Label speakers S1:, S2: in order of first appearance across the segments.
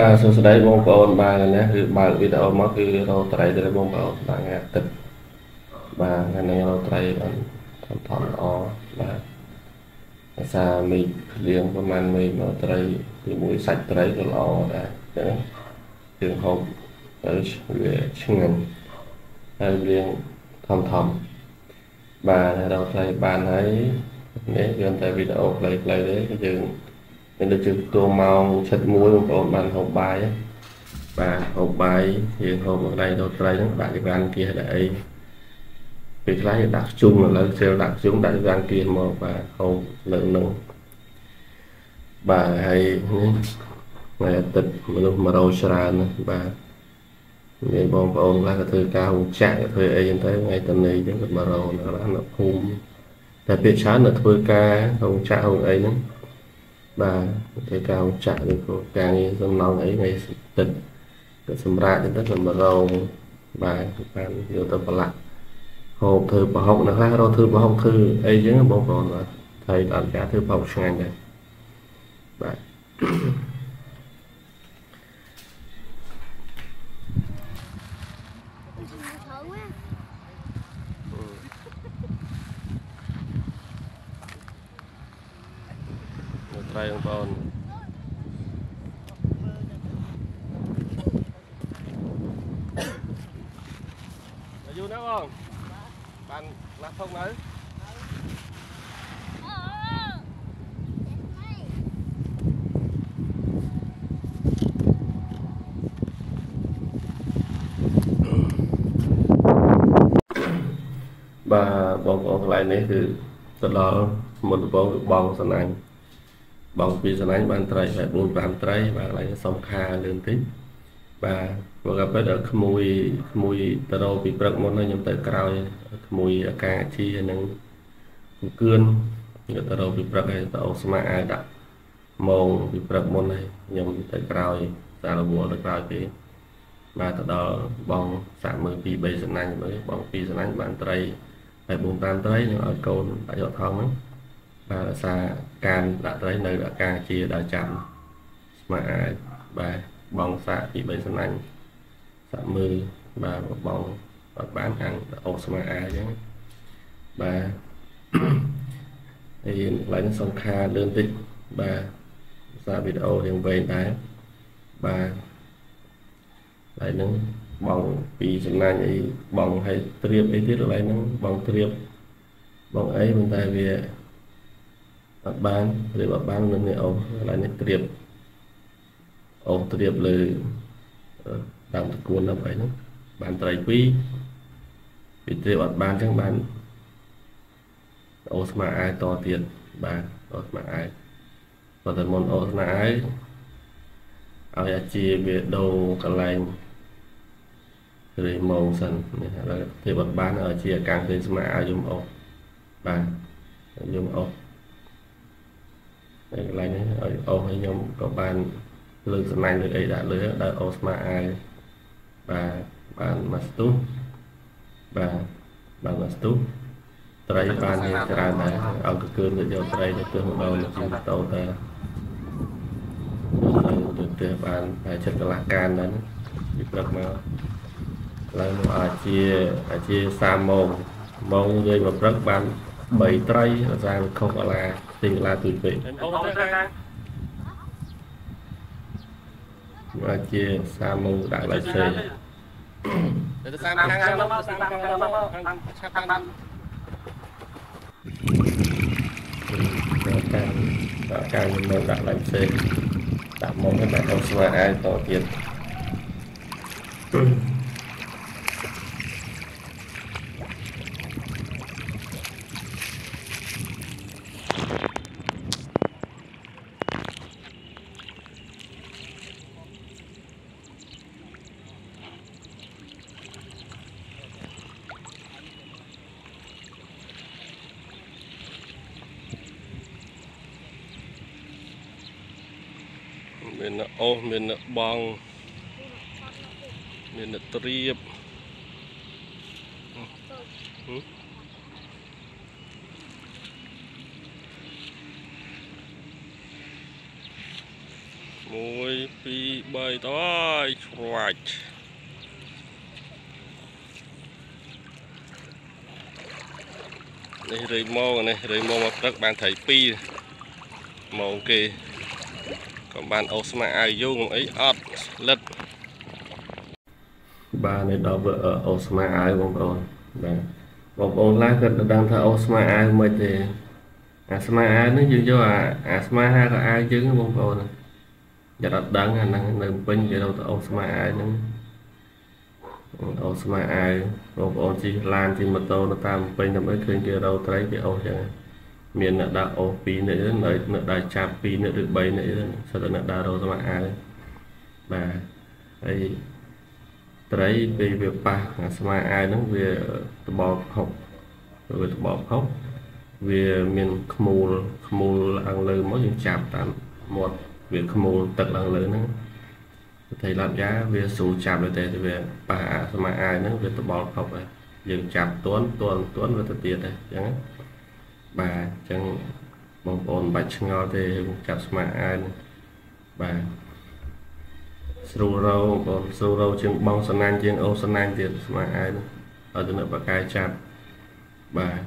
S1: បាទសួស្តីបងប្អូនបាទណាគឺបើកវីដេអូមកគឺរោត្រីដែលបងប្អូនដល់ថ្ងៃអាទិត្យបាទថ្ងៃនេះរោត្រីបានធំធំល្អបាទភាសាមេឃភ្លៀងប្រហែលមេឃមកត្រីជាមួយសាច់ត្រីក៏ល្អដែរចឹងគ្រឿងហូបទៅវាឆ្ងាញ់ហើយភ្លៀងធំធំបាទរោត្រីបានហើយនេះគឺតែវីដេអូខ្លីៗទេគឺយើង មានដូចជាតួម៉ោងឆិតមួយបងប្អូនបានហូបបាយបាទហូបបាយយើងហូបមកដៃទៅត្រីហ្នឹងដាក់ទីបានគៀសដាក់អីពេលខ្លះយើងដាក់ខ្ជុំឥឡូវសេលដាក់ខ្ជុំដាក់ទីបានគៀសមកបាទហូបលើនឹងបាទហើយថ្ងៃអាទិត្យមនុស្សមករោច្រើនបាទមានបងប្អូនខ្លះក៏ធ្វើការហូបចាក់ក៏ធ្វើអីចឹងទៅថ្ងៃតនីចឹងក៏មករោនៅភូមិតែពេលច្រើននៅធ្វើការហូបចាក់ហូបអីហ្នឹង បាទធ្វើការចាក់ឬក៏ការងារសំណងអីថ្ងៃទឹកក៏សម្រាប់ទៅទៅមករងបាទបានយកទៅប្រឡាក់ហូបធ្វើប្រហុកនៅខ្លះរកធ្វើប្រហុកធ្វើអីចឹងបងប្អូនបាទហើយដល់ការធ្វើប្រហុកឆ្ងាញ់ដែរបាទ ត្រីបងប្អូនយូរណាស់បងបានខ្លះធុងនៅបាទបងប្អូនកន្លែងនេះគឺទៅដល់មុនដំបូងគឺបងសណាញ់ បងពីសណាញ់បានត្រីបែប4 5ត្រីបាទកន្លែងសុំខាលឿនតិចបាទព្រោះក៏ពិតដល់ក្មួយក្មួយតរោពីព្រឹកមុនហើយខ្ញុំទៅក្រោយក្មួយអាកាជីនិងគង្គឿនខ្ញុំតរោពីព្រឹកហើយទៅអូស្មាអាដាក់ម៉ោងពីព្រឹកមុនហើយខ្ញុំទៅក្រោយសារវល់ទៅក្រោយគេបាទទៅដល់បងសាក់មើលពី3សណាញ់មើលបងពីសណាញ់បានត្រីហើយ4 5ត្រីនឹងឲ្យកូនដាក់យកថងហ្នឹងបាទដោយសារ ការដាក់ត្រីនៅការជាដល់ចាំស្មាអាចបាទបងសាកពី3សំណាញ់សាក់មើលបាទបងអត់បានខាងអូស្មាអាអញ្ចឹងបាទហើយកន្លែងសង្ខារលឿនតិចបាទសារវីដេអូរៀងវែងដែរបាទហើយនឹងបងពីសំណាញ់អីបងឲ្យត្រៀបអីទៀតកន្លែងហ្នឹងបងត្រៀបបងអីប៉ុន្តែវា អត់បានរៀបអត់បាននៅនេះអូកន្លែងនេះត្រៀបអូត្រៀបលើតាមតកួនដល់អីហ្នឹងបានត្រី2ពីត្រៀបអត់បានអញ្ចឹងបានអូស្មាអាយតទៀតបាទអូស្មាអាយបើតែមុនអូស្មាអាយឲ្យអាជាវាដូរកន្លែងឬម៉ោងសិននេះឥឡូវទេបត់បានឲ្យជាកាំងទេស្មាឲ្យយំអស់បាទយំអស់ ហើយកន្លែងនេះឲ្យអូសឲ្យខ្ញុំក៏បានលើកសំណាញ់លើកអីដាក់លើដល់អូស្មាអាយបាទបានមកស្ទុះបាទបានមកស្ទុះត្រីបាននេះច្រើនដែរឲ្យកកើទៅយកត្រីទៅទឹះម្ដងទៅជីតោតែទៅទៅបានតែចិត្តកន្លះកានដែរពីព្រឹកមកឡើងមកអាជាអាជា30ម៉ោងម៉ោងនិយាយមកព្រឹកបាន3ត្រីរសារខុសកន្លាទិញកន្លាទូចពេកអាចជាសាមងដាក់ឡៃសេទៅសាមខាងខា មកសាមខាងមកខាងឆាប់បានការការខ្ញុំដាក់ឡៃសេដាក់មកដាក់ទៅស្វាអាយតទៀតមានអូសមានបងមានត្រៀប1 2 3ទៅហើយឆ្វាច់នេះរៃមកនេះរៃមកមកព្រឹកបានត្រី2មកគេក៏ បានអូស្មាអាវយូងអីអត់លិតបាទនេះដល់អូស្មាអាវបងប្អូនបាទបងប្អូនខ្លះគាត់ដឹងថាអូស្មាអាវមិនទេអាស្មាអាវនេះយើងយកអាអាស្មាហាក៏អាវយើងបងប្អូនយ៉ាត់អត់ដឹងអាហ្នឹងនៅពេញគេរកទៅអូស្មាអាវហ្នឹងអូស្មាអាវបងប្អូនជិះឡានជិះម៉ូតូនៅតាមពេញដើម្បីឃើញគេរកត្រីគេអូសចឹង មានអ្នកដាក់អូស2នាក់នៅអ្នកដាក់ចាប់2នាក់ឬ3នាក់ហ្នឹងសិតតែអ្នកដាក់រកស្មាអាវបាទហើយត្រីពេលវាប៉ះអាស្មាអាវហ្នឹងវាតបល់ផុកវាតបល់ផុកវាមានខ្មូលខ្មូលឡើងលើមកយើងចាប់តាមមាត់វាខ្មូលទឹកឡើងលើហ្នឹងប្រតិឡាប់យ៉ាវាស្រួលចាប់ទៅតែវាប៉ះអាស្មាអាវហ្នឹងវាតបល់ផុកហើយយើងចាប់ទន់ទន់ទន់វាទៅទៀតហើយអញ្ចឹង បាទអញ្ចឹងបងប្អូនមិនបាច់ឆ្ងល់ទេចាប់ស្មាអាវបាទស្រួលរោបងស្រួលរោជាងបងសណាញ់ជាងអូសណាញ់ទៀតស្មាអាយឲ្យទៅនៅបកាយចាប់បាទ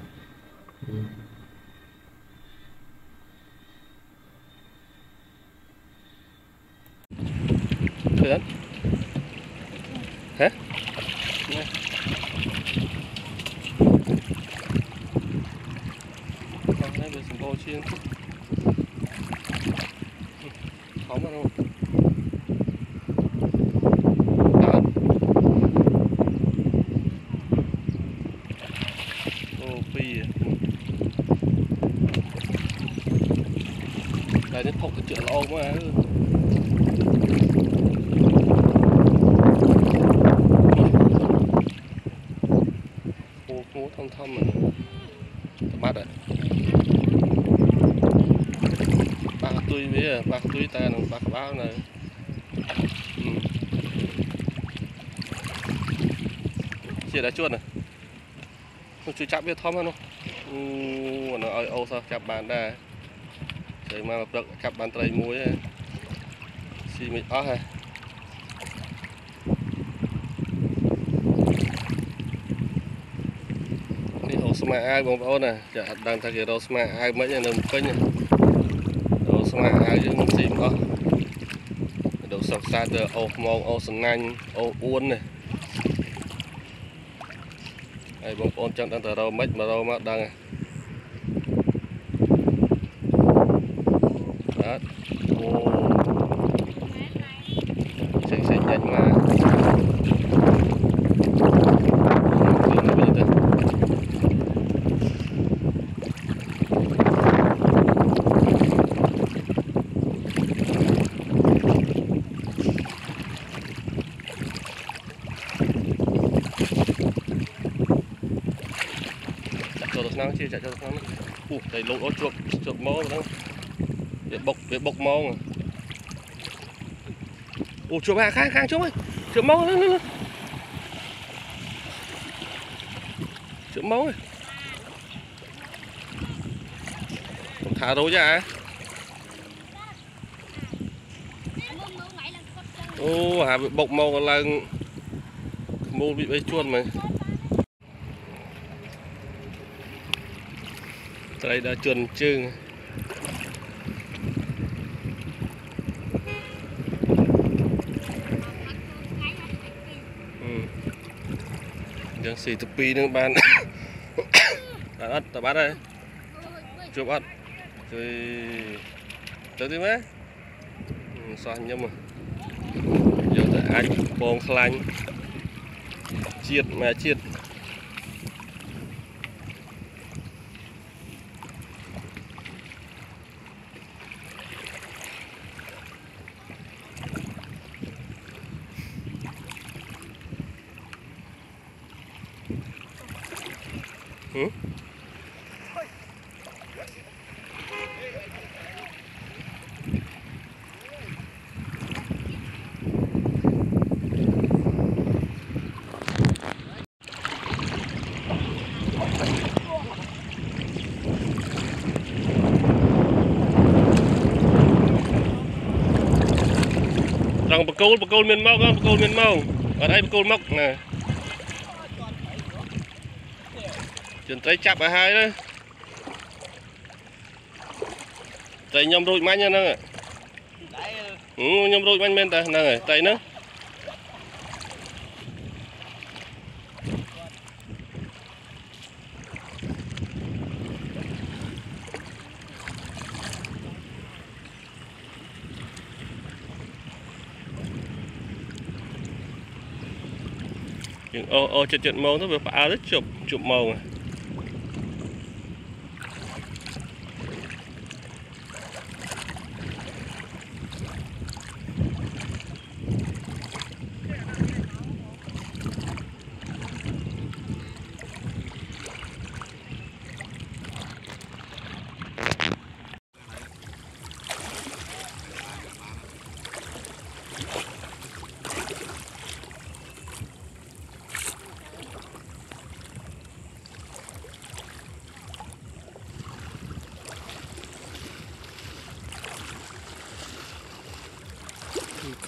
S1: ឃើញហ៎នេះបងនេះវាសម្បូ រជាងធំណាស់តែនេះផុកទៅជក់ល្អមកអើពូពូធំធំហ្នឹងបាត់ហើយបា ក់ទុយវាបាក់ទុយតែនឹងបាក់ក្បាលនៅជាតែជួនណាជួយចាប់វាធំហ្នឹងនោះអូអានោះឲ្យអូសោះចាប់បានដែរត្រីមកព្រឹកចាប់បានត្រីមួយស៊ីមិនអស់ហ៎នេះរោស្មាអាវបងប្អូនណាចាអត់ដឹងថាគេរោស្មាអាវមិននៅពេញរោ ស្មាអាវយើងមិនស៊ីមិនអស់ដល់សិក្សាទៅអូខ្មងអូសណាញ់អូអួននេះហើយបងប្អូនចង់ដឹងទៅរោមិនមករោមកដឹងហ៎អត់អូសេសេញញមក ចូលទៅឆ្នាំជាចាក់ចូលទៅឆ្នាំអូតែលោកអូជាប់ជាប់មកហ្នឹងវាបុកវាបុកមកអូជួបខាងខាងជួបហើយជួ ត្រីដល់ជន់ជើងយើងស៊ីទៅ2នឹងបានអត់តបាត់ហើយជួបអត់ជួយទៅទីម៉េសោះញឹមយកទៅអាចបងខ្លាញ់ជាតិមកជាតិ
S2: ត្រង់បកគោលបកគោលមានមកបកគោលមានមកអត់អីបកគោលមកណាជន្ត្រីចាប់ឲ្យហើយណាត្រីខ្ញុំរួចមាញ់ហ្នឹង
S3: ដែល
S2: ហឹមខ្ញុំរួចមាញ់មែនតាហ្នឹងហើយត្រីហ្នឹង អូអូចិត្តចិត្តម៉ោងទៅវាផ្អើលទៅជប់ជប់ម៉ោងហ៎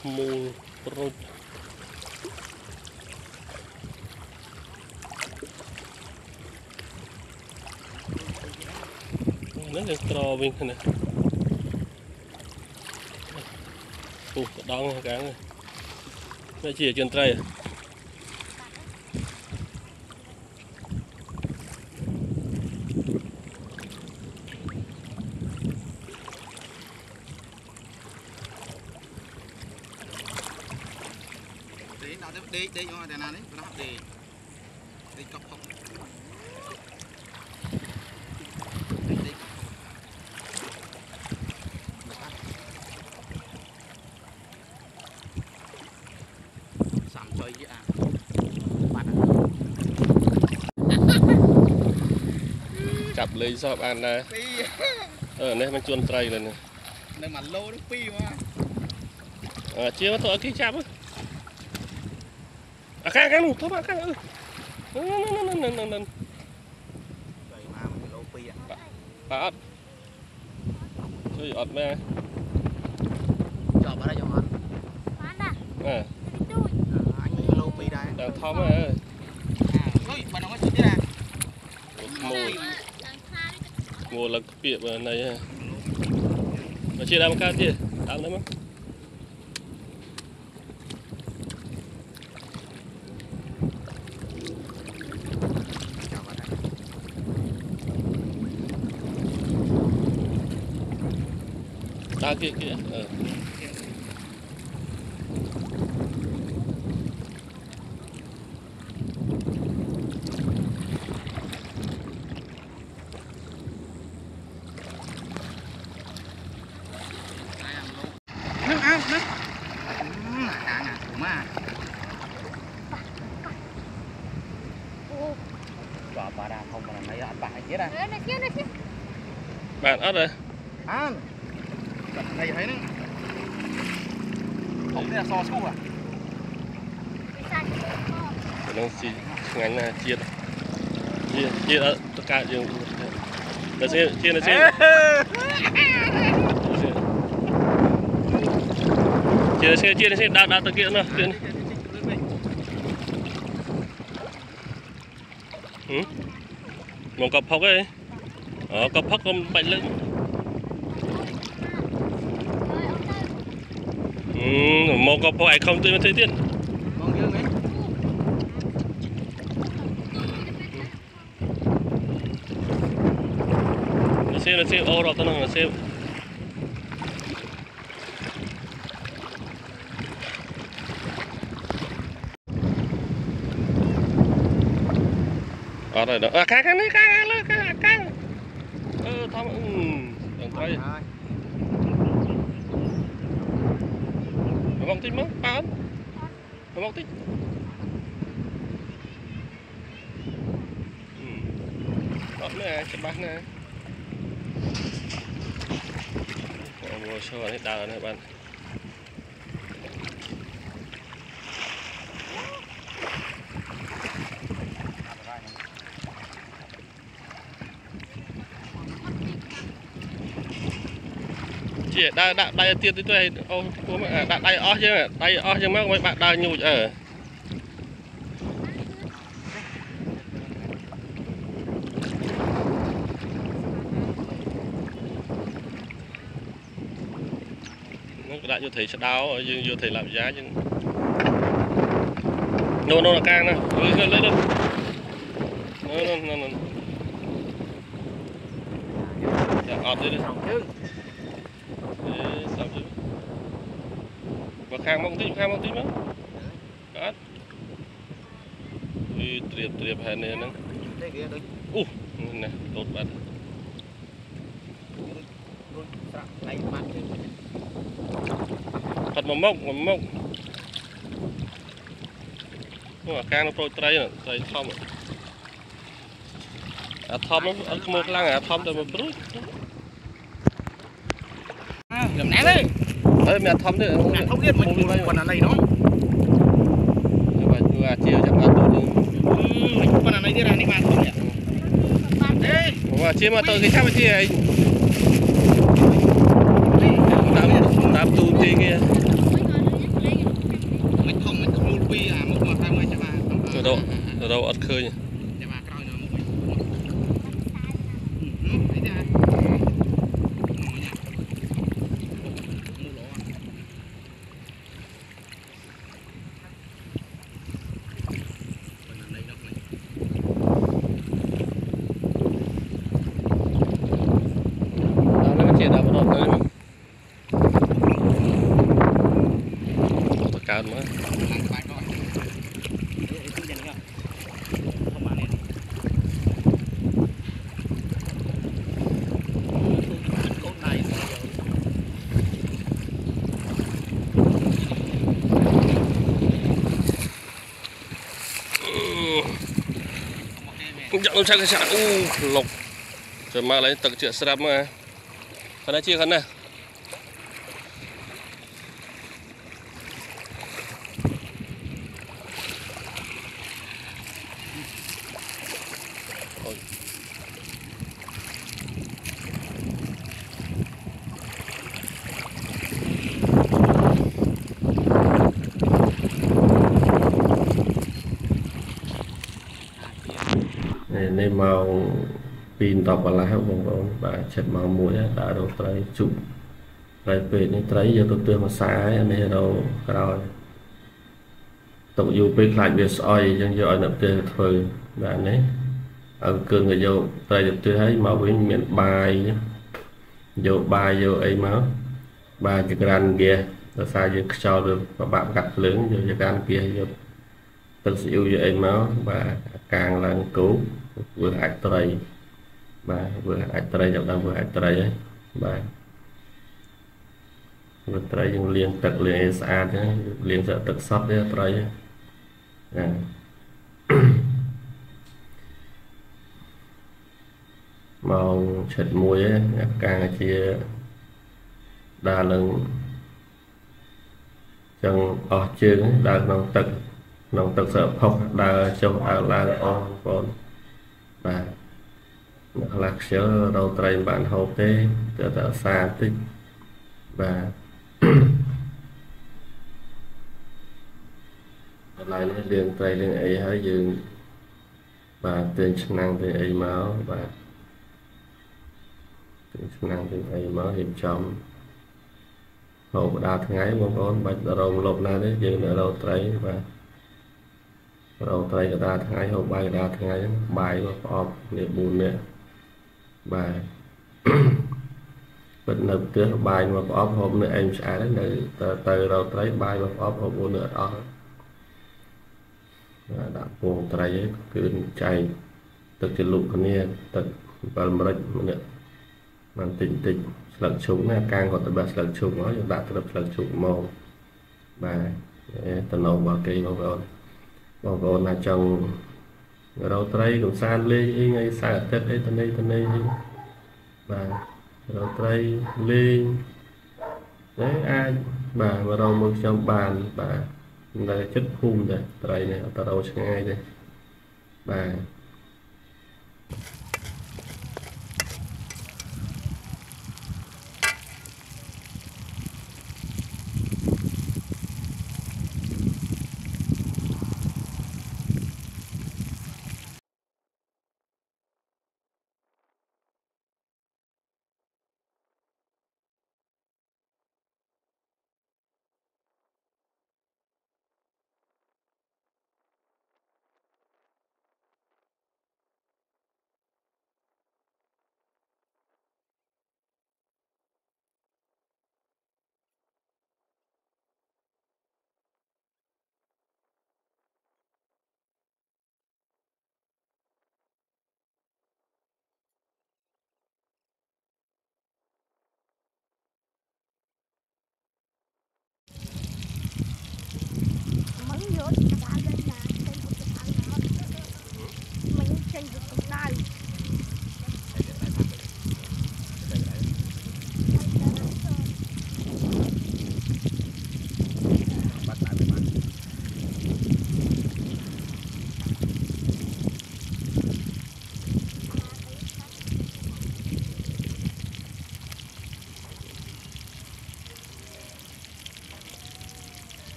S2: ខ្មូលប្រូច ហ្នឹងយើងត្រវិញគ្នាពុះកដងកាំងនេះជាជន្ត្រីហ៎
S3: ដេកដល់ទៅដេកដេកមកតែណានេះប្រហែលដេកដេកកប់កប់ដេកដេកសាំចុយអាបាត់
S2: កាប់លេងសោះបានដែរអឺនេះមិនជន់ត្រីលើនេះ
S3: នៅមួយឡូនឹង2មក
S2: អើជាមកទៅឲ្យគេចាប់អាកាកានោះទៅអាកាអឺនឹងនឹងនឹងនឹង
S3: ត្រីមកមួយឡូ2អា
S2: បាទអត់ជួយអត់មែន
S3: ចាប់បានហើយចាំអត់
S4: បាន
S2: ដែ
S4: រអើ
S3: អញឡូ2ដែរ
S2: ទៅធំហើយ ខ្មូល
S4: ឡើង
S2: ពីបើណៃហ៎មកជាដើមកើតទៀតដើមហ្នឹងមក
S3: ចាប់អត់ដែរ
S2: ដើរគេគេអឺ
S3: នឹងអើនឹងអាណាមក
S4: អូ
S3: ចប់បាត់ធំប៉ុណ្ណីអត់បាក់អីទៀតណា
S4: នេះនេះនេះនេះ
S2: បានអត់ហ៎
S3: អានបាត់ណីហើយហ្នឹងធំនេះអសស្គូអា
S4: សាច់មក
S2: ក្នុងស៊ីឆ្ងាញ់ណាស់ជាតិជាតិជាតិអត់ Ờ, có phất không? Bay lưng Ừ, một cặp hoài không? Tôi mới thấy tiền
S3: Nó xem, nó xem, ô
S2: ờ, rồi, tao nó xem Ở đây đó, à, khác cái này, khác. Đó nè, chụp bán nè. មកឈរនេះដើរនេះបានជា
S1: ជាដើរដាក់ដៃឲ្យទៀតតិចទៅឲ្យអូសពោះមកអាដាក់ដៃអស់យើងដៃអស់យើងមកមិនបាក់ដើរញូចអើ នឹងក៏ដាក់យកត្រីស្ដោឲ្យយើងយកត្រីឡាប់យ៉ាយើងនោះនោះអាកាងណាលើលើលើនោះនោះនោះនោះចាអត់ទេ
S3: ជើង
S1: អេសាប់ជិះមកខាងមកតិចខាងមកតិចមកអ ត់អីត្រៀបត្រៀបហែននេះហ្នឹង
S3: ទេវាដូច
S1: អូនេះណាតូតបាត់
S3: ដូចស្រាក់ដៃបាត់ជើង
S1: ផាត់មកមកមកមកអូអាកាងនៅប្រូចត្រីហ្នឹងត្រីធំអាធំហ្នឹងអត់ខ្មោចខ្លាំងអាធំតែមកព្រួយ
S3: ចំណាំទេ
S1: អើមានអាធំទេ
S3: ណាធំទៀតមិន
S1: វិញ
S3: ប៉ុណ្ណាណៃនោះ
S1: បាទជួយអាជាចាំអត់ទូទៅ
S3: ប៉ុណ្ណាណៃទៀតអានេះបានធំទៀតអេ
S1: មកអាជាមកទៅគេចាំអាជាឯងតាមតាមទូទីគេ
S3: មិនធំមិនខ្មូលពីអាមុខមកតាមមកចាំ បាន
S1: ទៅទៅទៅអត់ឃើញ
S3: ចាំបានក្រោយនៅមុខវិញអឺអីដែរមកញ៉ាំមូលអប៉ុណ្ណាណៃនោះមិន
S1: ដល់នេះជាដល់បដទៅមកទៅកើតមក
S3: ឡើងក្បាច់មកអីអីទីយ៉ាងនេះធម្មតានេះកូនដៃ
S1: យកនោះឆាក់ឆាក់អូលុកចាំមកឡើងទឹកជក់ស្រាប់មកខាងណាជាខាងណានេះ ម៉ោង2:10កន្លះបងប្អូនបាទចិត្តម៉ោង1ដាក់រកត្រីជុកត្រីពេកនេះត្រីយកទៅទើសមួយសាយអានេះរកក្រោយទុកយូរពេកខ្លាចវាស្អុយអញ្ចឹងយកឲ្យអ្នកផ្ទះធ្វើបាទនេះឲ្យគឹងក៏យកត្រីទៅទើសហើយមកវិញមានបាយយកបាយយកអីមកបាយចក្រានហ្គាសដោយសារយើងខ្យល់វាពិបាកកាត់ភ្លើងយកចក្រានហ្គាសយកទឹកស៊ីអ៊ូយកអីមកបាទកាងឡើងគោកធ្វើអាចត្រីបាទធ្វើអាចត្រីចាប់ដល់ធ្វើអាចត្រីហើយបាទធ្វើត្រីយើងលាងទឹកលាងឲ្យស្អាតហ្នឹងលាងស្អាតទឹកសត់ទេត្រីណាម៉ោងឆិត1ហ្នឹងអាកាងជាដើរឡើងចឹងអស់ជើងដើរក្នុងទឹកក្នុងទឹកសើផុសដើរចុះដើរឡើងអស់បងប្អូន បាទអ្នកខ្លះខ្ជិលរោត្រីមិនបានហូបទេទៅតែអសាបន្តិចបាទកន្លែងនេះលាងត្រីលាងអីហើយយើងបាទទិញឆ្នាំងទិញអីមកបាទទិញឆ្នាំងទិញអីមករៀបចំហូបដាថ្ងៃបងប្អូនបាច់រងលប់ណាទេយើងនៅរោត្រីបាទ រោត្រីកដាថ្ងៃហូបបាយកដាថ្ងៃហ្នឹងបាយមកប្រអប់នេះ4នាក់បាទពិតនៅផ្ទះបាយមកប្រអប់ហូបនៅឯងឆ្អែតហើយនៅទៅទៅរោត្រីបាយមកប្រអប់ហូប4នាក់អត់អស់បាទដាក់ពងត្រីឯងគឺចែកទឹកជ្រលក់គ្នាទឹក7ម្រេចម្នាក់បានតិចតិចស្លឹកឈូកណាកាងគាត់ទៅបេះស្លឹកឈូកមកយកដាក់ត្រឹបស្លឹកឈូកមកបាទតំណងរបស់គេបងប្អូន បងប្អូនណាចង់រោត្រីកំសាន្តលេងអីថ្ងៃសៅរ៍អាទិត្យអីទៅនេះទៅនេះអីបាទរោត្រីលេងតែអាចបាទមករោមើលខ្ញុំបានបាទនៅចិត្តភូមិដែរត្រីនេះអត់ទៅរោឆ្ងាយទេបាទ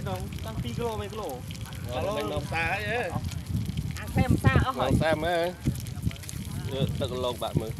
S5: ត់ផ្លេតហ្នឹងតាំង2គីឡូ1គីឡូ
S1: ដល់មិនមកតាអី
S3: អាសេមសាអស់
S1: ម
S3: ហើ
S1: ក
S3: យ
S1: សាមហ៎យកទឹកលោកបាក់មើល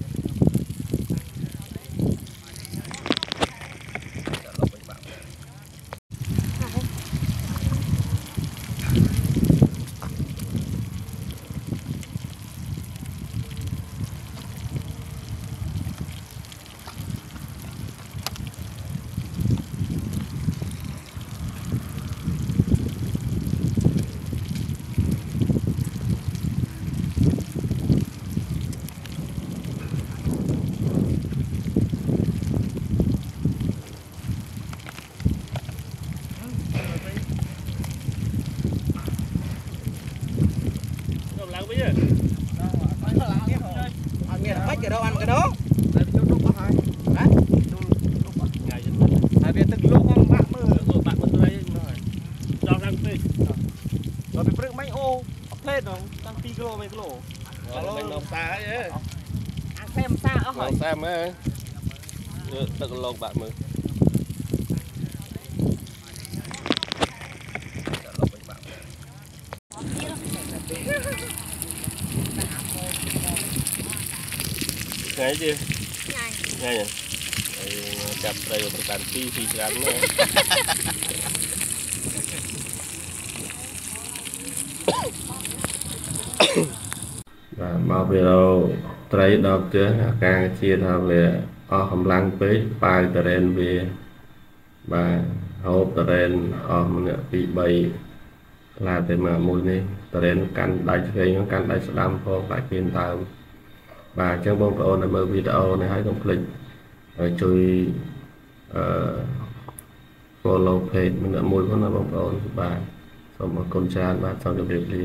S5: ដល់ឡើងវិញហ៎
S3: អត់មានបាច់កដោអានកដោ
S5: តែចូលលុបអស់ហើយ
S3: ហ៎
S5: ចូលលុបអស់ថ្ងៃទៅហើយវាទឹកលុបផងបាក់មើលទៅបាក់មិនត្រីហ្នឹងហើយដល់ខាងពេកដល់ពីព្រឹកមិញអូអត់ផ្លេតហ្នឹងតាំង2គីឡូ1គីឡូ
S1: ដល់មិនមកតាអី
S3: អាសេមសាអស់
S1: ម
S3: ហើ
S1: ក
S3: យ
S1: សាមហ៎យកទឹកលោកបាក់មើលថ្ងៃទេ
S4: ញ៉ាំ
S1: ថ្ងៃហ្នឹងហើយចាប់ត្រីប្រកាន់2 2ក្រាមណា បាទមកពីរោត្រីដល់ផ្ទះអាការជាថាវាអស់កម្លាំងពេកប៉ាវតរ៉េនវាបាទហូបតរ៉េនអស់ម្នាក់2 3ខ្លាតែមកមួយនេះតរ៉េនកាន់ដៃឆ្វេងកាន់ដៃស្ដាំផងបាច់គៀនដើមបាទអញ្ចឹងបងប្អូនដែលមើលវីដេអូនេះហើយកុំភ្លេចឲ្យជួយអឺ follow page ម្នាក់មួយផងណាបងប្អូនបាទសូមអរគុណច្រើនបាទសូមជម្រាបលា